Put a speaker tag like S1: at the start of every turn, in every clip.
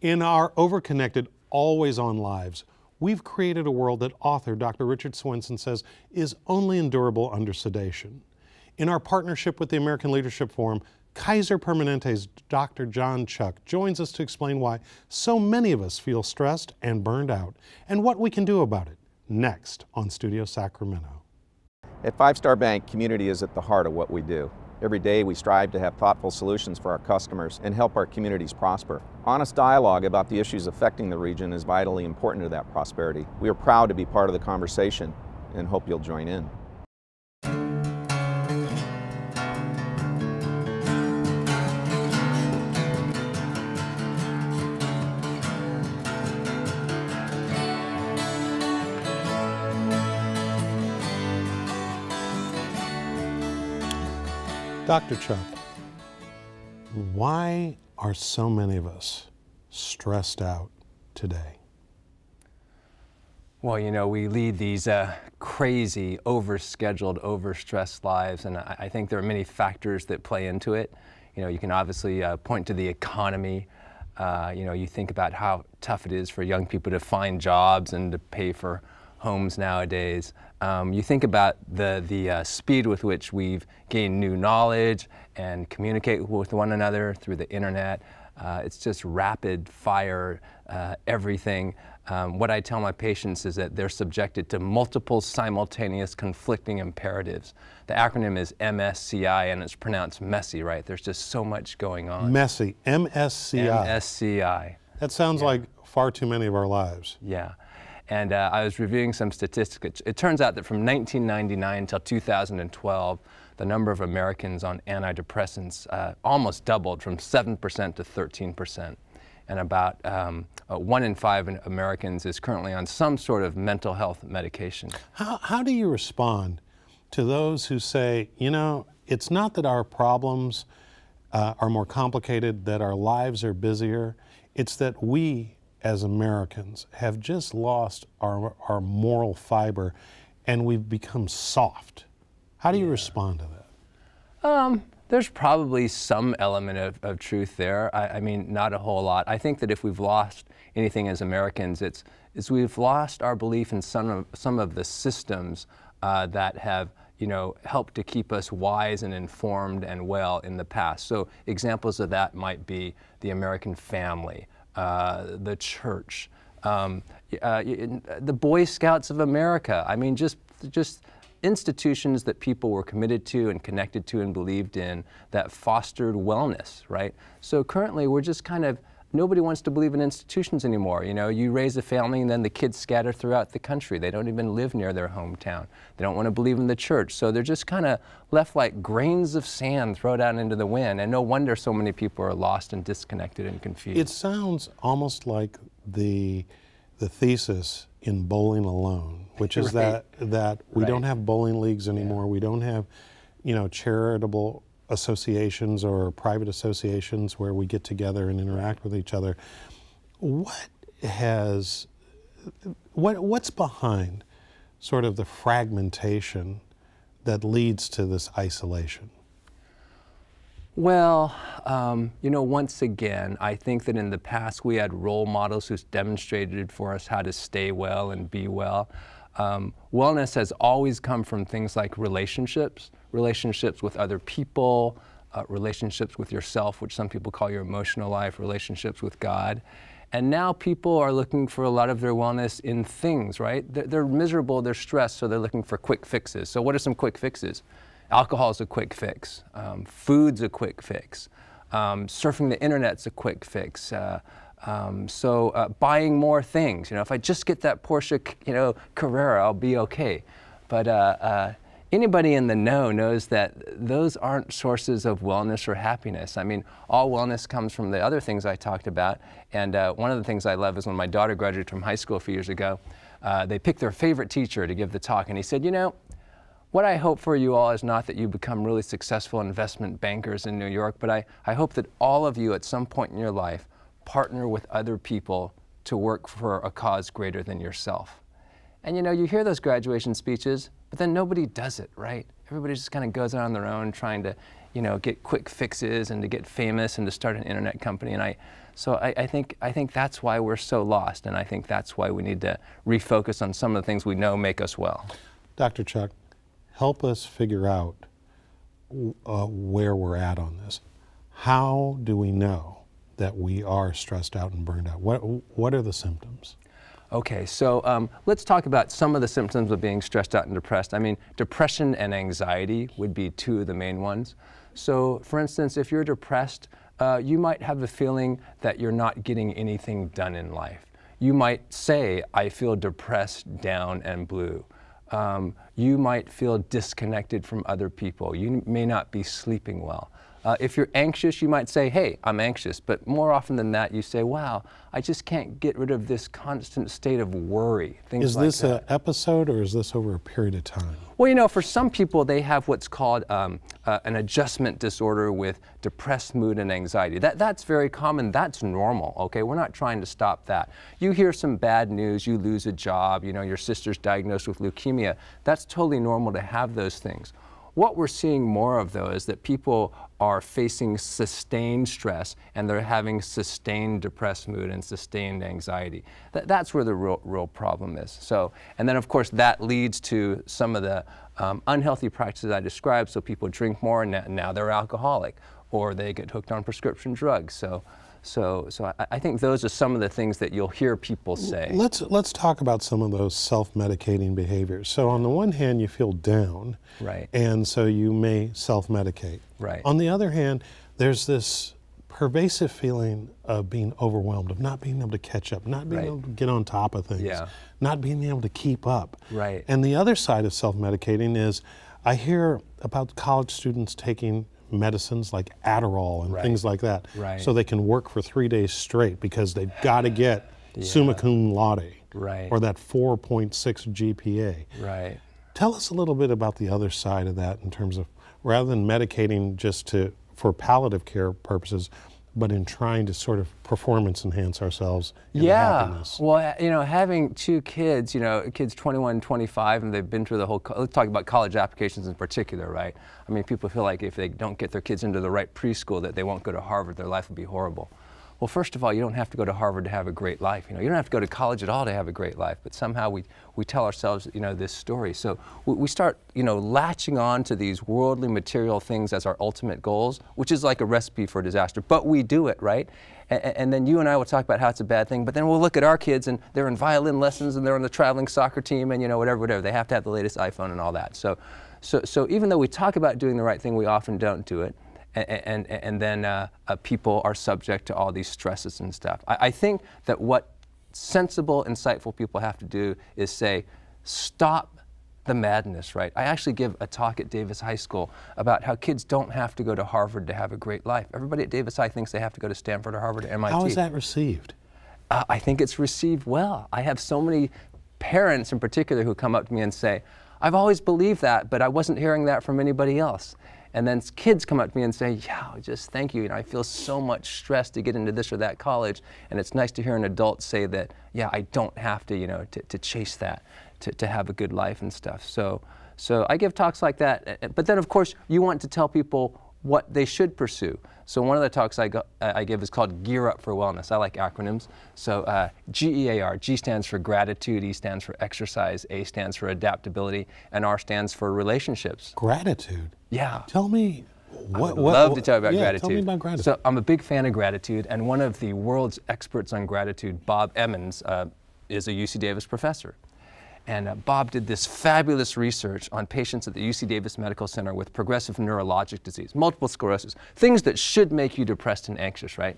S1: In our overconnected, always on lives, we've created a world that author Dr. Richard Swenson says is only endurable under sedation. In our partnership with the American Leadership Forum, Kaiser Permanente's Dr. John Chuck joins us to explain why so many of us feel stressed and burned out and what we can do about it next on Studio Sacramento.
S2: At Five Star Bank, community is at the heart of what we do. Every day we strive to have thoughtful solutions for our customers and help our communities prosper. Honest dialogue about the issues affecting the region is vitally important to that prosperity. We are proud to be part of the conversation and hope you'll join in.
S1: Dr. Chuck, why are so many of us stressed out today?
S3: Well, you know, we lead these uh, crazy, overscheduled, overstressed lives, and I, I, think there are many factors that play into it. You know, you can obviously uh, point to the economy. Uh, you know, you think about how tough it is for young people to find jobs and to pay for homes nowadays. Um, you think about the, the uh, speed with which we've gained new knowledge and communicate with one another through the internet. Uh, it's just rapid fire uh, everything. Um, what I tell my patients is that they're subjected to multiple simultaneous conflicting imperatives. The acronym is MSCI and it's pronounced messy, right? There's just so much going on.
S1: Messy, MSCI.
S3: MSCI.
S1: That sounds yeah. like far too many of our lives.
S3: Yeah. And uh, I was reviewing some statistics. It turns out that from 1999 until 2012, the number of Americans on antidepressants uh, almost doubled from 7% to 13%. And about um, uh, one in five Americans is currently on some sort of mental health medication.
S1: How, how do you respond to those who say, you know, it's not that our problems uh, are more complicated, that our lives are busier, it's that we as Americans have just lost our, our moral fiber and we've become soft. How do you yeah. respond to that?
S3: Um, there's probably some element of, of truth there. I, I, mean, not a whole lot. I think that if we've lost anything as Americans, it's, it's we've lost our belief in some of, some of the systems uh, that have you know, helped to keep us wise and informed and well in the past. So examples of that might be the American family, uh, the church, um, uh, the Boy Scouts of America. I mean, just just institutions that people were committed to and connected to and believed in that fostered wellness, right? So currently, we're just kind of nobody wants to believe in institutions anymore. You know, you raise a family and then the kids scatter throughout the country. They don't even live near their hometown. They don't want to believe in the church. So they're just kind of left like grains of sand thrown out into the wind. And no wonder so many people are lost and disconnected and confused.
S1: It sounds almost like the the thesis in bowling alone, which is right. that that we right. don't have bowling leagues anymore. Yeah. We don't have, you know, charitable associations or private associations where we get together and interact with each other. What has, what, what's behind sort of the fragmentation that leads to this isolation?
S3: Well, um, you know, once again, I think that in the past we had role models who demonstrated for us how to stay well and be well. Um, wellness has always come from things like relationships, relationships with other people, uh, relationships with yourself, which some people call your emotional life, relationships with God. And now people are looking for a lot of their wellness in things, right? They're, they're, miserable, they're stressed, so they're looking for quick fixes. So, what are some quick fixes? Alcohol is a quick fix, um, food's a quick fix, um, surfing the internet's a quick fix. Uh, um, so uh, buying more things, you know, if I just get that Porsche, you know, Carrera, I'll be okay. But uh, uh, anybody in the know knows that those aren't sources of wellness or happiness. I mean, all wellness comes from the other things I talked about. And uh, one of the things I love is when my daughter graduated from high school a few years ago, uh, they picked their favorite teacher to give the talk, and he said, you know, what I hope for you all is not that you become really successful investment bankers in New York, but I, I hope that all of you at some point in your life partner with other people to work for a cause greater than yourself. And you know, you hear those graduation speeches, but then nobody does it, right? Everybody just kind of goes on their own trying to, you know, get quick fixes and to get famous and to start an internet company. And I So I, I, think I think that's why we're so lost, and I think that's why we need to refocus on some of the things we know make us well.
S1: Dr. Chuck, help us figure out uh, where we're at on this. How do we know that we are stressed out and burned out? What what are the symptoms?
S3: Okay, so um, let's talk about some of the symptoms of being stressed out and depressed. I mean, depression and anxiety would be two of the main ones. So, for instance, if you're depressed, uh, you might have a feeling that you're not getting anything done in life. You might say, I feel depressed, down, and blue. Um, you might feel disconnected from other people. You may not be sleeping well. Uh, if you're anxious, you might say, hey, I'm anxious. But more often than that, you say, wow, I just can't get rid of this constant state of worry.
S1: Things is
S3: like
S1: this an episode or is this over a period of time?
S3: Well, you know, for some people, they have what's called um, uh, an adjustment disorder with depressed mood and anxiety. That, that's very common. That's normal, okay? We're not trying to stop that. You hear some bad news, you lose a job, you know, your sister's diagnosed with leukemia. That's totally normal to have those things. What we're seeing more of, though, is that people are facing sustained stress and they're having sustained depressed mood and sustained anxiety. That, that's where the real, real problem is. So, and then, of course, that leads to some of the um, unhealthy practices I described. So people drink more and now they're alcoholic or they get hooked on prescription drugs. So, so, so I, I, think those are some of the things that you'll hear people say.
S1: Let's let's talk about some of those self-medicating behaviors. So, on the one hand, you feel down,
S3: right,
S1: and so you may self-medicate.
S3: Right.
S1: On the other hand, there's this pervasive feeling of being overwhelmed, of not being able to catch up, not being
S3: right.
S1: able to get on top of things,
S3: yeah.
S1: not being able to keep up.
S3: Right.
S1: And the other side of self-medicating is, I hear about college students taking medicines like Adderall and
S3: right.
S1: things like that.
S3: Right.
S1: So they can work for three days straight because they've got to get yeah. summa cum laude.
S3: Right.
S1: Or that 4.6 GPA.
S3: Right.
S1: Tell us a little bit about the other side of that in terms of rather than medicating just to for palliative care purposes, but in trying to sort of performance enhance ourselves
S3: yeah.
S1: happiness.
S3: well you know having two kids you know kids 21 25 and they've been through the whole let's talk about college applications in particular right? I mean people feel like if they don't get their kids into the right preschool that they won't go to harvard their life will be horrible well, first of all, you don't have to go to Harvard to have a great life. You know, you don't have to go to college at all to have a great life. But somehow we, we tell ourselves, you know, this story. So we, we start, you know, latching on to these worldly material things as our ultimate goals, which is like a recipe for disaster. But we do it, right? And, and, then you and I will talk about how it's a bad thing. But then we'll look at our kids and they're in violin lessons and they're on the traveling soccer team and you know whatever, whatever. They have to have the latest iPhone and all that. So, so, so even though we talk about doing the right thing, we often don't do it and, and, and then uh, uh, people are subject to all these stresses and stuff. I, I think that what sensible, insightful people have to do is say, stop the madness, right? I actually give a talk at Davis High School about how kids don't have to go to Harvard to have a great life. Everybody at Davis High thinks they have to go to Stanford or Harvard or MIT.
S1: How is that received?
S3: Uh, I think it's received well. I have so many parents in particular who come up to me and say, I've always believed that, but I wasn't hearing that from anybody else. And then kids come up to me and say, yeah, just thank you. You know, I feel so much stress to get into this or that college. And it's nice to hear an adult say that, yeah, I don't have to, you know, to, to chase that, to, to have a good life and stuff. So, so I give talks like that. But then, of course, you want to tell people what they should pursue. So one of the talks I, go, I give is called Gear Up for Wellness. I like acronyms. So uh, G-E-A-R, G stands for gratitude, E stands for exercise, A stands for adaptability, and R stands for relationships.
S1: Gratitude?
S3: Yeah.
S1: Tell me
S3: what, I would love to tell you about
S1: yeah,
S3: gratitude.
S1: Tell me about gratitude.
S3: So I'm a big fan of gratitude, and one of the world's experts on gratitude, Bob Emmons, uh, is a UC Davis professor. And uh, Bob did this fabulous research on patients at the UC Davis Medical Center with progressive neurologic disease, multiple sclerosis, things that should make you depressed and anxious, right?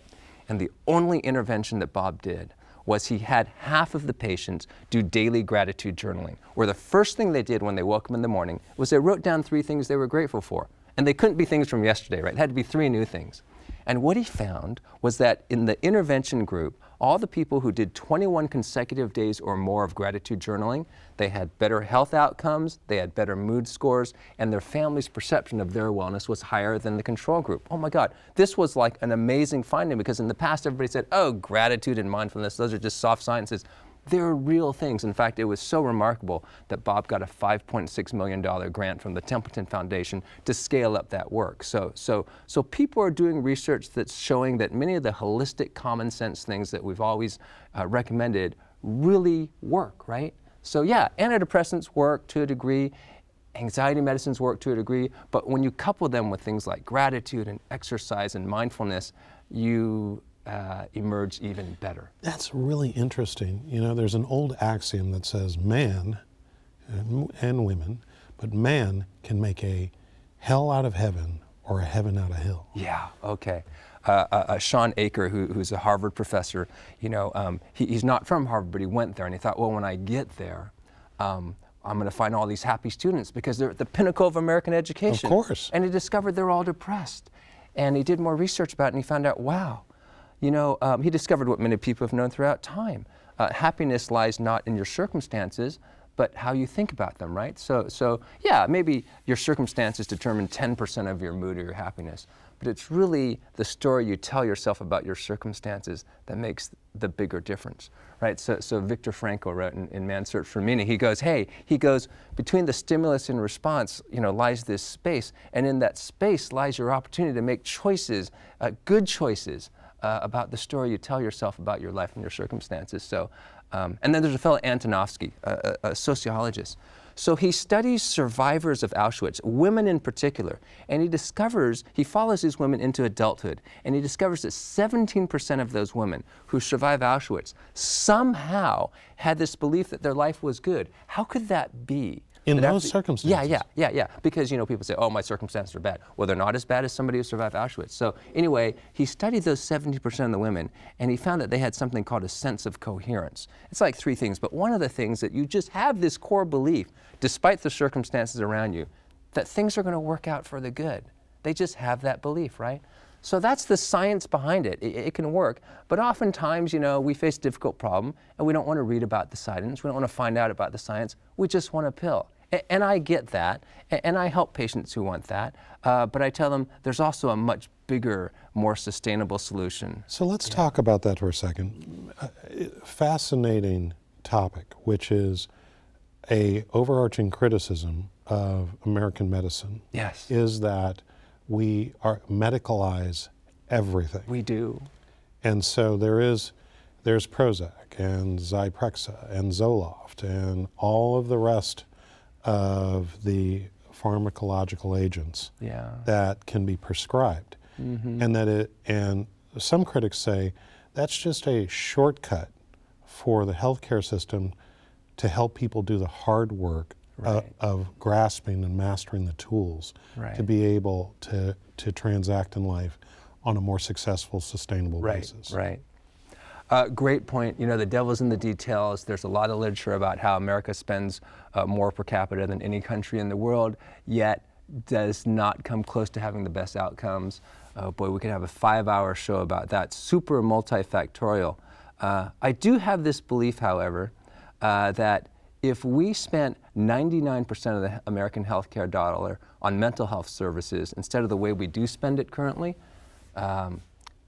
S3: And the only intervention that Bob did was he had half of the patients do daily gratitude journaling, where the first thing they did when they woke up in the morning was they wrote down three things they were grateful for. And they couldn't be things from yesterday, right? It had to be three new things. And what he found was that in the intervention group, all the people who did 21 consecutive days or more of gratitude journaling, they had better health outcomes, they had better mood scores, and their family's perception of their wellness was higher than the control group. Oh my God, this was like an amazing finding because in the past everybody said, oh, gratitude and mindfulness, those are just soft sciences. They're real things. In fact, it was so remarkable that Bob got a $5.6 million grant from the Templeton Foundation to scale up that work. So, so, so people are doing research that's showing that many of the holistic common sense things that we've always uh, recommended really work, right? So yeah, antidepressants work to a degree, anxiety medicines work to a degree, but when you couple them with things like gratitude and exercise and mindfulness, you uh, emerge even better.
S1: That's really interesting. You know, there's an old axiom that says man and, and women, but man can make a hell out of heaven or a heaven out of hell.
S3: Yeah, okay. Uh, uh, uh, Shawn Achor, who, who's a Harvard professor, you know, um, he, he's not from Harvard, but he went there and he thought, well, when I get there, um, I'm going to find all these happy students because they're at the pinnacle of American education.
S1: Of course.
S3: And he discovered they're all depressed. And he did more research about it and he found out, wow, you know, um, he discovered what many people have known throughout time. Uh, happiness lies not in your circumstances, but how you think about them, right? So, so yeah, maybe your circumstances determine 10% of your mood or your happiness, but it's really the story you tell yourself about your circumstances that makes the bigger difference, right? So, so Viktor Frankl wrote in, in Man's Search for Meaning, he goes, hey, he goes, between the stimulus and response, you know, lies this space, and in that space lies your opportunity to make choices, uh, good choices, uh, about the story you tell yourself about your life and your circumstances. So, um, and then there's a fellow Antonovsky, a, a, sociologist. So he studies survivors of Auschwitz, women in particular, and he discovers, he follows these women into adulthood, and he discovers that 17% of those women who survive Auschwitz somehow had this belief that their life was good. How could that be?
S1: In those
S3: after-
S1: circumstances?
S3: Yeah, yeah, yeah, yeah. Because, you know, people say, oh, my circumstances are bad. Well, they're not as bad as somebody who survived Auschwitz. So, anyway, he studied those 70% of the women, and he found that they had something called a sense of coherence. It's like three things, but one of the things that you just have this core belief, despite the circumstances around you, that things are going to work out for the good. They just have that belief, right? So that's the science behind it. it. it can work, but oftentimes, you know, we face a difficult problem and we don't want to read about the science. We don't want to find out about the science. We just want a pill. A- And I get that, a- and I help patients who want that, uh, but I tell them there's also a much bigger, more sustainable solution.
S1: So let's talk about that for a second. Uh, fascinating topic, which is a overarching criticism of American medicine.
S3: Yes.
S1: Is that we are medicalize everything.
S3: We do.
S1: And so there is, there's Prozac and Zyprexa and Zoloft and all of the rest of the pharmacological agents
S3: Yeah.
S1: that can be prescribed. Mm-hmm. And that it, and some critics say that's just a shortcut for the healthcare system to help people do the hard work
S3: Right.
S1: of grasping and mastering the tools to be able to, to transact in life on a more successful, sustainable
S3: Right,
S1: basis.
S3: right. Uh, great point. You know, the devil's in the details. There's a lot of literature about how America spends uh, more per capita than any country in the world, yet does not come close to having the best outcomes. Uh, boy, we could have a five-hour show about that. Super multifactorial. Uh, I do have this belief, however, uh, that if we spent 99% of the American healthcare dollar on mental health services instead of the way we do spend it currently, um,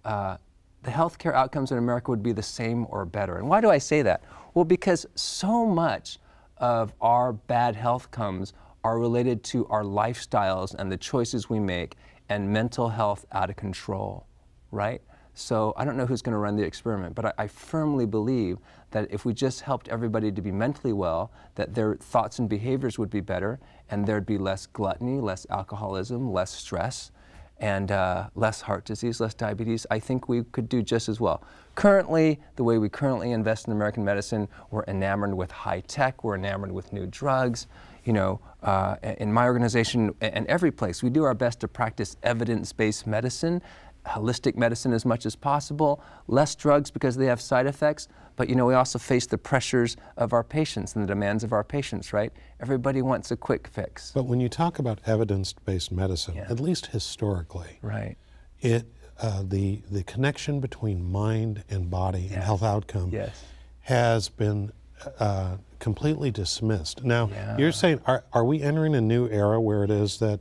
S3: uh, the healthcare outcomes in America would be the same or better. And why do I say that? Well, because so much of our bad health comes are related to our lifestyles and the choices we make and mental health out of control, right? So I don't know who's going to run the experiment, but I, I firmly believe that if we just helped everybody to be mentally well, that their thoughts and behaviors would be better, and there'd be less gluttony, less alcoholism, less stress, and uh, less heart disease, less diabetes, I think we could do just as well. Currently, the way we currently invest in American medicine, we're enamored with high tech, we're enamored with new drugs. You know, uh, in my organization and every place, we do our best to practice evidence-based medicine, holistic medicine as much as possible, less drugs because they have side effects, but you know, we also face the pressures of our patients and the demands of our patients, right? Everybody wants a quick fix.
S1: But when you talk about evidence-based medicine,
S3: Yeah.
S1: at least historically,
S3: Right.
S1: it uh, the the connection between mind and body and health outcome
S3: Yes.
S1: has been uh, completely dismissed. Now
S3: Yeah.
S1: you're saying are, are we entering a new era where it is that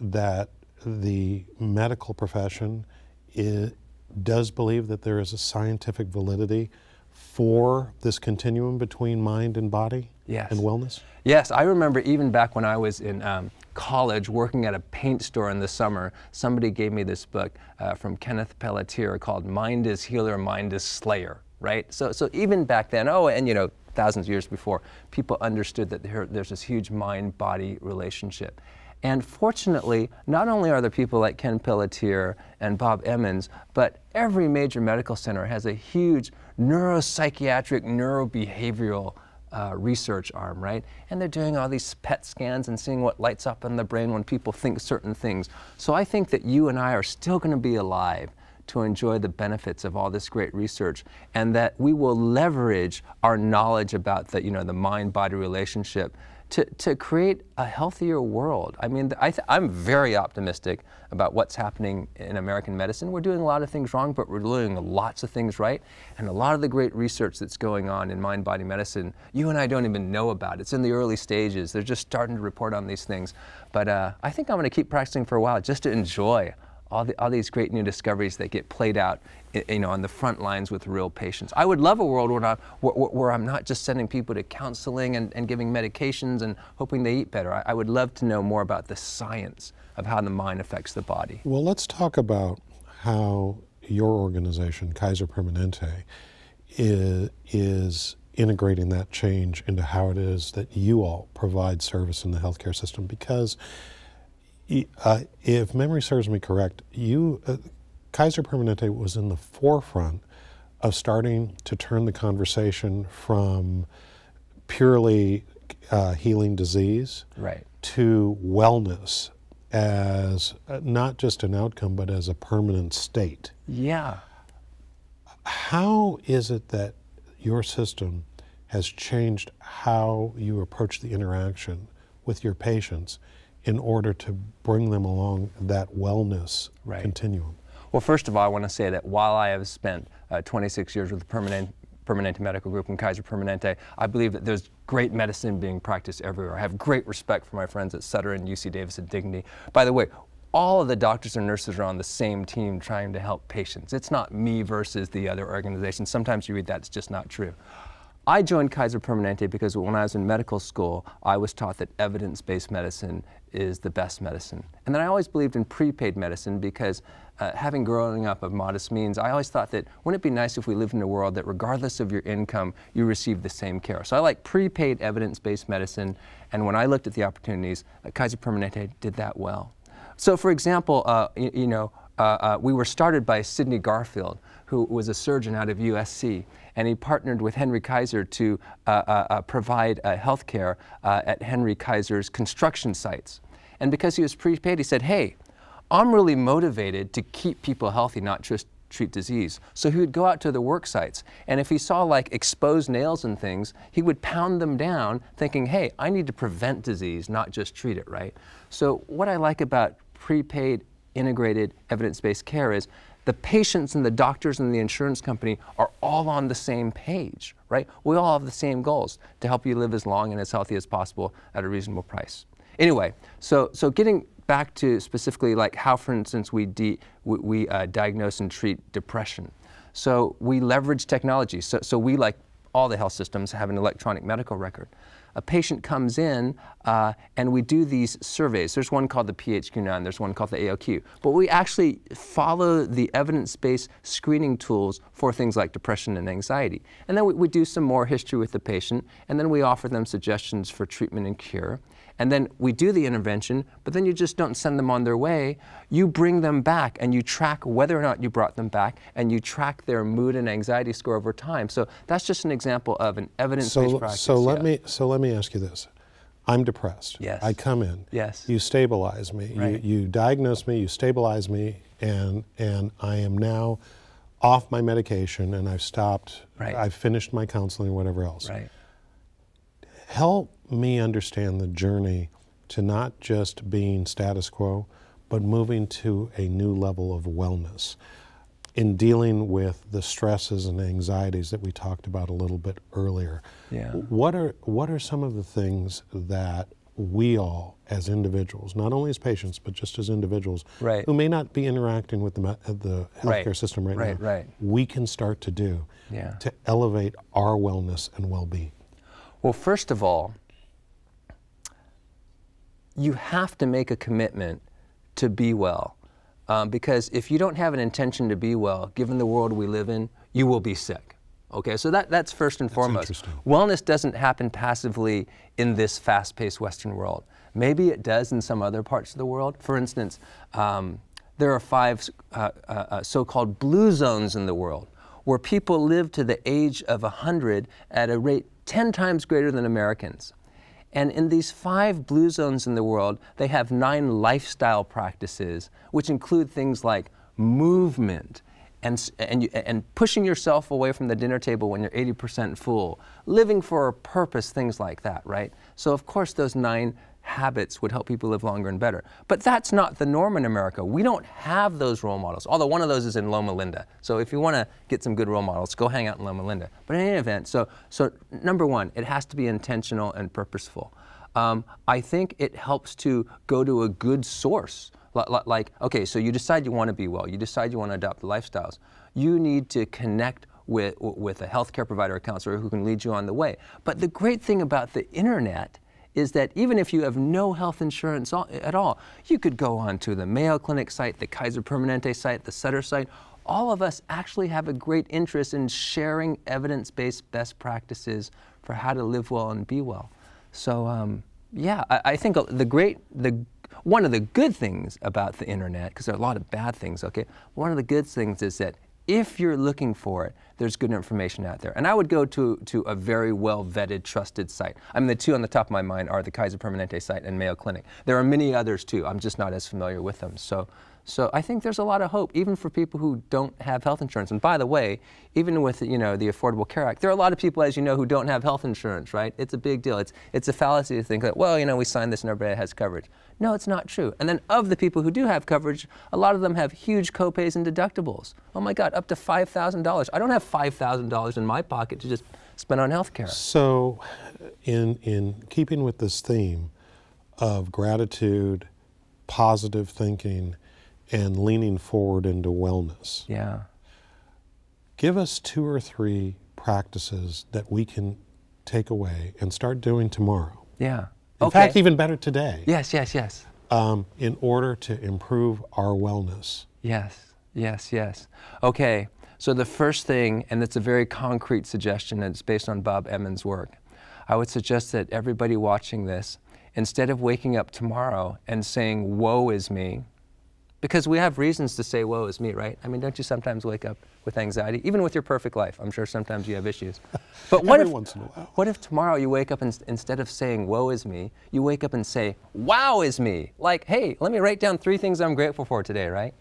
S1: that the medical profession i does believe that there is a scientific validity for this continuum between mind and body
S3: Yes.
S1: and wellness?
S3: Yes, I remember even back when I was in um, college working at a paint store in the summer, somebody gave me this book uh, from Kenneth Pelletier called Mind as Healer, Mind as Slayer, right? So, so even back then, oh, and you know, thousands of years before, people understood that there, there's this huge mind body relationship. And fortunately, not only are there people like Ken Pelletier and Bob Emmons, but every major medical center has a huge neuropsychiatric, neurobehavioral uh, research arm, right? And they're doing all these PET scans and seeing what lights up in the brain when people think certain things. So I think that you and I are still going to be alive to enjoy the benefits of all this great research and that we will leverage our knowledge about the, you know, the mind-body relationship to, to create a healthier world. I mean, I am very optimistic about what's happening in American medicine. We're doing a lot of things wrong, but we're doing lots of things right. And a lot of the great research that's going on in mind body medicine, you and I don't even know about. It's in the early stages. They're just starting to report on these things. But uh, I think I'm going to keep practicing for a while just to enjoy all, the, all these great new discoveries that get played out you know, on the front lines with real patients. I would love a world where, I, where, where I'm not just sending people to counseling and, and giving medications and hoping they eat better. I, I would love to know more about the science of how the mind affects the body.
S1: Well, let's talk about how your organization, Kaiser Permanente, is, is integrating that change into how it is that you all provide service in the healthcare system because uh, if memory serves me correct, you uh, Kaiser Permanente was in the forefront of starting to turn the conversation from purely uh, healing disease
S3: right.
S1: to wellness as uh, not just an outcome, but as a permanent state.
S3: Yeah.
S1: How is it that your system has changed how you approach the interaction with your patients in order to bring them along that wellness
S3: right.
S1: continuum?
S3: Well, first of all, I want to say that while I have spent uh, 26 years with the Permanente, Permanente Medical Group and Kaiser Permanente, I believe that there's great medicine being practiced everywhere. I have great respect for my friends at Sutter and UC Davis and Dignity. By the way, all of the doctors and nurses are on the same team trying to help patients. It's not me versus the other organizations. Sometimes you read that, it's just not true. I joined Kaiser Permanente because when I was in medical school, I was taught that evidence-based medicine is the best medicine. And then I always believed in prepaid medicine because uh, having growing up of modest means, I always thought that wouldn't it be nice if we lived in a world that regardless of your income, you receive the same care. So I like prepaid evidence-based medicine, and when I looked at the opportunities, uh, Kaiser Permanente did that well. So for example, uh, you, you, know, uh, uh, we were started by Sidney Garfield, who was a surgeon out of USC, and he partnered with Henry Kaiser to uh, uh, uh provide uh, health care at Henry Kaiser's construction sites. And because he was prepaid, he said, hey, I'm really motivated to keep people healthy, not just treat disease. So he would go out to the work sites, and if he saw like exposed nails and things, he would pound them down thinking, hey, I need to prevent disease, not just treat it, right? So what I like about prepaid integrated evidence-based care is the patients and the doctors and the insurance company are all on the same page, right? We all have the same goals to help you live as long and as healthy as possible at a reasonable price. Anyway, so, so getting back to specifically like how, for instance, we, we, we uh, diagnose and treat depression. So we leverage technology. So, so we, like all the health systems, have an electronic medical record a patient comes in uh, and we do these surveys. There's one called the PHQ-9, there's one called the ALQ. But we actually follow the evidence-based screening tools for things like depression and anxiety. And then we, we do some more history with the patient, and then we offer them suggestions for treatment and cure and then we do the intervention, but then you just don't send them on their way. You bring them back and you track whether or not you brought them back and you track their mood and anxiety score over time. So that's just an example of an evidence-based
S1: so,
S3: practice.
S1: So let yeah. me so let me ask you this. I'm depressed.
S3: Yes.
S1: I come in.
S3: Yes.
S1: You stabilize me.
S3: Right.
S1: You, you diagnose me, you stabilize me, and and I am now off my medication and I've stopped.
S3: Right.
S1: I've finished my counseling, whatever else.
S3: Right.
S1: Help me understand the journey to not just being status quo, but moving to a new level of wellness in dealing with the stresses and anxieties that we talked about a little bit earlier.
S3: Yeah.
S1: What are what are some of the things that we all, as individuals, not only as patients, but just as individuals,
S3: Right.
S1: who may not be interacting with the, uh, the healthcare
S3: Right.
S1: system right,
S3: Right,
S1: now,
S3: right.
S1: we can start to do
S3: Yeah.
S1: to elevate our wellness and well-being?
S3: Well, first of all, you have to make a commitment to be well. Um, because if you don't have an intention to be well, given the world we live in, you will be sick. Okay, so that, that's first and foremost.
S1: interesting.
S3: Wellness doesn't happen passively in this fast paced Western world. Maybe it does in some other parts of the world. For instance, um, there are five uh, uh, uh, so called blue zones in the world where people live to the age of 100 at a rate 10 times greater than Americans. And in these five blue zones in the world, they have nine lifestyle practices, which include things like movement and, and, and pushing yourself away from the dinner table when you're 80% full, living for a purpose, things like that, right? So, of course, those nine habits would help people live longer and better. But that's not the norm in America. We don't have those role models, although one of those is in Loma Linda. So if you want to get some good role models, go hang out in Loma Linda. But in any event, so, so number one, it has to be intentional and purposeful. Um, I think it helps to go to a good source. Li- li- Like, okay, so you decide you want to be well, you decide you want to adopt the lifestyles. You need to connect with, with a healthcare provider or counselor who can lead you on the way. But the great thing about the internet is that even if you have no health insurance at all, you could go on to the Mayo Clinic site, the Kaiser Permanente site, the Sutter site. All of us actually have a great interest in sharing evidence based best practices for how to live well and be well. So, um, yeah, I, I think the great, the, one of the good things about the internet, because there are a lot of bad things, okay? One of the good things is that if you're looking for it, there's good information out there. And I would go to, to a very well vetted, trusted site. I mean, the two on the top of my mind are the Kaiser Permanente site and Mayo Clinic. There are many others too. I'm just not as familiar with them. So, so I think there's a lot of hope, even for people who don't have health insurance. And by the way, even with you know the Affordable Care Act, there are a lot of people, as you know, who don't have health insurance. Right? It's a big deal. It's it's a fallacy to think that well, you know, we signed this and everybody has coverage. No, it's not true. And then of the people who do have coverage, a lot of them have huge copays and deductibles. Oh my God, up to five thousand dollars. I don't have five thousand dollars in my pocket to just spend on health care.
S1: So, in in keeping with this theme of gratitude, positive thinking, and leaning forward into wellness,
S3: Yeah.
S1: give us two or three practices that we can take away and start doing tomorrow.
S3: Yeah.
S1: In
S3: okay.
S1: fact, even better today,
S3: yes, yes, yes.
S1: um, in order to improve our wellness.
S3: Yes, yes, yes. Okay, so the first thing, and it's a very concrete suggestion, and it's based on Bob Emmons' work. I would suggest that everybody watching this, instead of waking up tomorrow and saying, Woe is me, because we have reasons to say, Woe is me, right? I mean, don't you sometimes wake up with anxiety? Even with your perfect life, I'm sure sometimes you have issues. But what
S1: Every
S3: if,
S1: once in a while.
S3: what if tomorrow you wake up and instead of saying, Woe is me, you wake up and say, Wow is me? Like, hey, let me write down three things I'm grateful for today, right?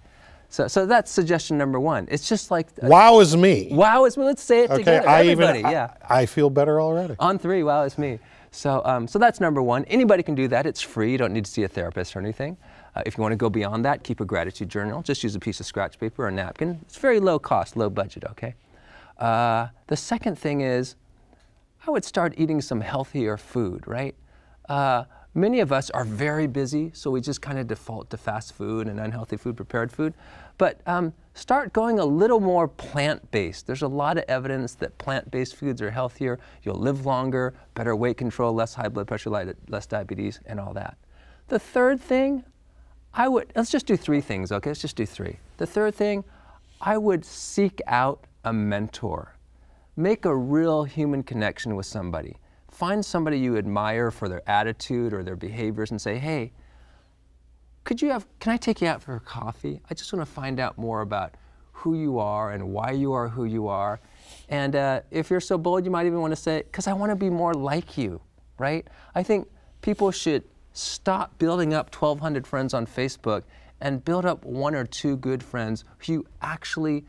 S3: So, so that's suggestion number one. It's just like, uh,
S1: Wow is me.
S3: wow is me. Let's say it
S1: Okay,
S3: together.
S1: I
S3: Everybody,
S1: even I-
S3: yeah.
S1: I, feel better already.
S3: On three, wow is me. So, um, so that's number one. Anybody can do that. It's free. You don't need to see a therapist or anything. Uh, if you want to go beyond that, keep a gratitude journal. Just use a piece of scratch paper or a napkin. It's very low cost, low budget, okay? Uh, the second thing is, I would start eating some healthier food, right? Many of us are very busy, so we just kind of default to fast food and unhealthy food, prepared food. But um, start going a little more plant based. There's a lot of evidence that plant based foods are healthier. You'll live longer, better weight control, less high blood pressure, less diabetes, and all that. The third thing, I would, let's just do three things, okay? Let's just do three. The third thing, I would seek out a mentor. Make a real human connection with somebody. Find somebody you admire for their attitude or their behaviors and say, hey, could you have, can I take you out for coffee? I just want to find out more about who you are and why you are who you are. And uh, if you're so bold, you might even want to say, because I want to be more like you, right? I think people should stop building up 1,200 friends on Facebook and build up one or two good friends who you actually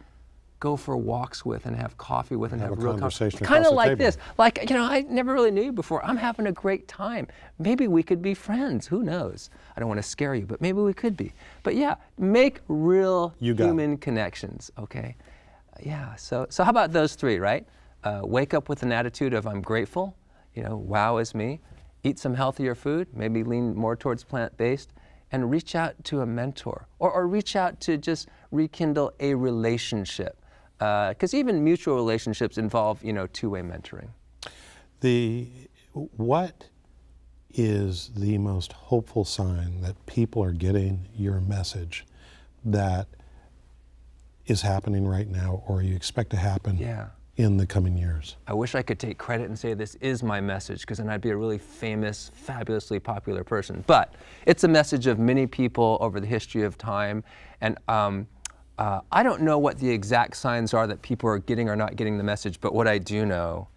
S3: go for walks with and have coffee with and have,
S1: Have a
S3: real
S1: conversation
S3: Kind of like
S1: table.
S3: this. Like, you know, I never really knew you before. I'm having a great time. Maybe we could be friends. Who knows? I don't want to scare you, but maybe we could be. But yeah, make real
S1: You got it.
S3: human connections, okay? Yeah, so, so how about those three, right? Uh, wake up with an attitude of I'm grateful, you know, wow is me. eat some healthier food, maybe lean more towards plant based, and reach out to a mentor or, or reach out to just rekindle a relationship. Because uh, even mutual relationships involve, you know, two-way mentoring.
S1: The what is the most hopeful sign that people are getting your message that is happening right now or you expect to happen
S3: yeah.
S1: in the coming years?
S3: I wish I could take credit and say this is my message because then I'd be a really famous, fabulously popular person. But it's a message of many people over the history of time. And um, uh, I don't know what the exact signs are that people are getting or not getting the message, but what I do know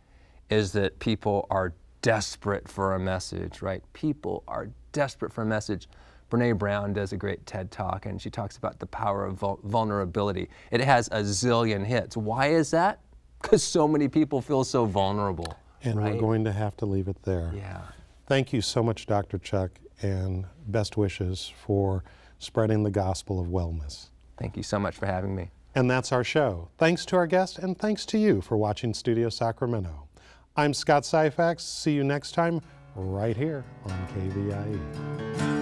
S3: is that people are desperate for a message, right? People are desperate for a message. Brene Brown does a great TED talk and she talks about the power of vulnerability. It has a zillion hits. Why is that? Because so many people feel so vulnerable.
S1: And
S3: right?
S1: we're going to have to leave it there.
S3: Yeah.
S1: Thank you so much, Dr. Chuck, and best wishes for spreading the gospel of wellness.
S3: Thank you so much for having me.
S1: And that's our show. Thanks to our guest, and thanks to you for watching Studio Sacramento. I'm Scott Syphax. See you next time right here on KVIE.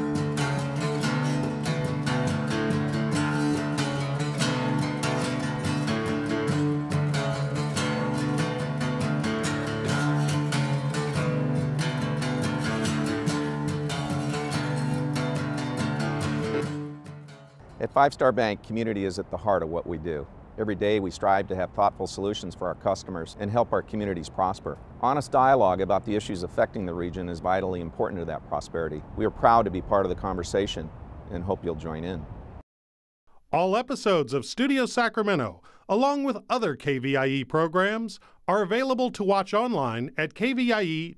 S2: At Five Star Bank, community is at the heart of what we do. Every day we strive to have thoughtful solutions for our customers and help our communities prosper. Honest dialogue about the issues affecting the region is vitally important to that prosperity. We are proud to be part of the conversation and hope you'll join in.
S1: All episodes of Studio Sacramento, along with other KVIE programs, are available to watch online at kvie.org/video.